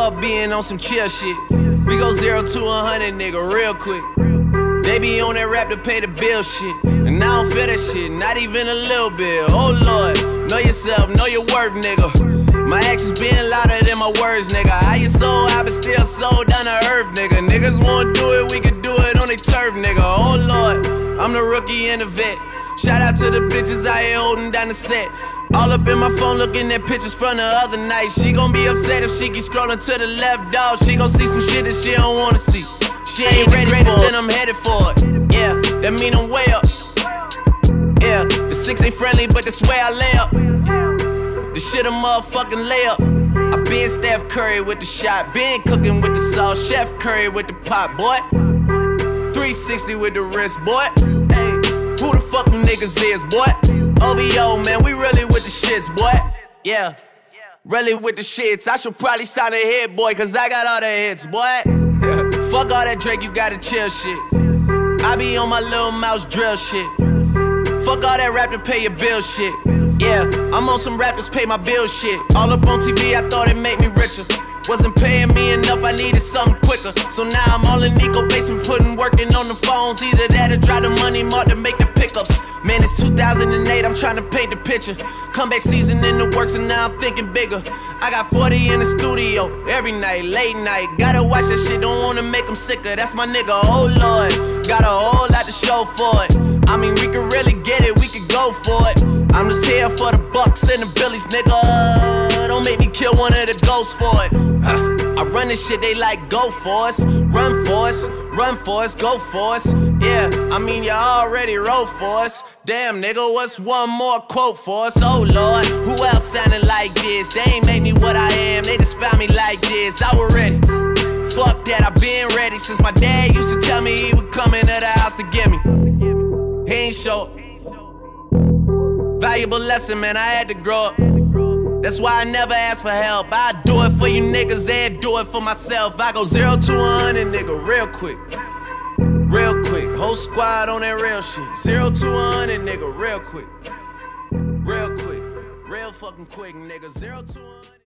up being on some chill shit. We go zero to a hundred, nigga, real quick. They be on that rap to pay the bill shit. And I don't feel that shit, not even a little bit. Oh lord, know yourself, know your worth, nigga. My actions being louder than my words, nigga. How you so I but still sold down to earth, nigga. Niggas won't do it, we can do it on their turf, nigga. Oh lord, I'm the rookie and the vet. Shout out to the bitches I ain't holding down the set. All up in my phone looking at pictures from the other night. She gon' be upset if she keep scrolling to the left, dog. She gon' see some shit that she don't wanna see. She ain't the greatest, then I'm headed for it. Yeah, that mean I'm way up. Yeah, the six ain't friendly, but that's where I lay up. The shit a motherfucking layup. I been Steph Curry with the shot, been cooking with the sauce, Chef Curry with the pot, boy. 360 with the wrist, boy. Hey, who the fuck them niggas is, boy? OVO, man, we really shits, boy. Yeah, really with the shits. I should probably sign a hit, boy, cause I got all the hits, boy. fuck all that Drake, you gotta chill shit. I be on my little mouse drill shit. Fuck all that rap to pay your bill shit. Yeah, I'm on some rappers pay my bill shit. All up on TV, I thought it made me richer. Wasn't paying me enough, I needed something quicker. So now I'm all in Nico basement, putting working on the phones. Either that 2008, I'm trying to paint the picture. Comeback season in the works, and now I'm thinking bigger. I got 40 in the studio every night, late night. Gotta watch that shit, don't wanna make them sicker. That's my nigga, oh lord. Got a whole lot to show for it. I mean, we could really get it, we could go for it. I'm just here for the bucks and the billies, nigga. One of the ghosts for it. Uh, I run this shit, they like go for us, run for us, run for us, go for us. Yeah, I mean you already wrote for us. Damn, nigga, what's one more quote for us? Oh lord, who else sounding like this? They ain't made me what I am, they just found me like this. I was ready. Fuck that, I been ready since my dad used to tell me he would come into the house to get me. He ain't show. Valuable lesson, man, I had to grow up. That's why I never ask for help. I do it for you niggas and do it for myself. I go zero to a hundred, nigga, real quick. Real quick. Whole squad on that real shit. Zero to a hundred, nigga, real quick. Real quick. Real fucking quick, nigga. Zero to a hundred.